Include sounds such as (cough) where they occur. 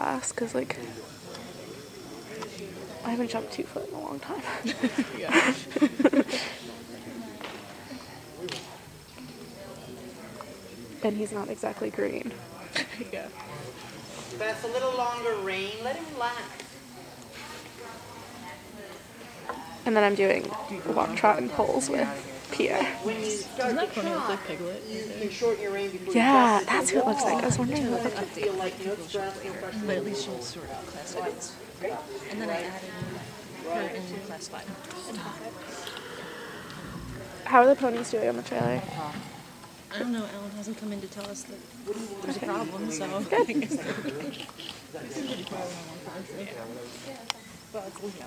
class because like I haven't jumped two foot in a long time. (laughs) And he's not exactly green. (laughs) yeah. That's a little longer rein. Let him relax. And then I'm doing walk, trot, and poles with Pierre. When you start Doesn't that pony look like Piglet? you can shorten your rein before Yeah, you drop it. that's who it looks like. I was wondering You what it to feel like, you know, it's grasping fresh But at least she'll sort out class five. And then I added her in class five. How are the ponies doing on the trailer? I don't know, Alan hasn't come in to tell us that there's a problem, so (laughs) I guess they're good. Yeah. But, you know,